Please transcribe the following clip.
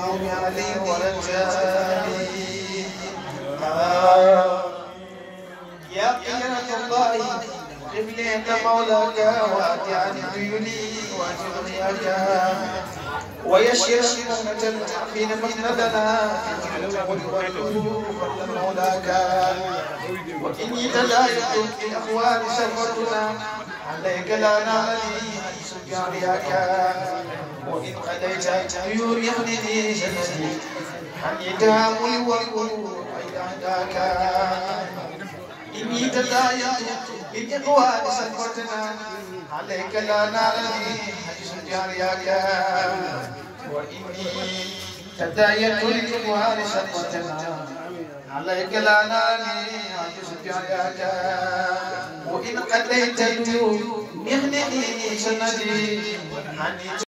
علي ورجائي يا قيادة الله قبلة مولاك عيوني وأجل غياك ويشر أمة المتعفين مسندنا في مولاك وإني تلايق في الأخوان سفرتنا عليك لا نالني سجارياك وإن قضيت عيون يغنني جنتي عني تامل والقلوب عندك إني تدايت بالإخوان سفرتنا عليك لا نالني حيث جارياك وإني تدايت بالإخوان سفرتنا عليك لا نالني حيث جارياك katay taytu neex na ni sa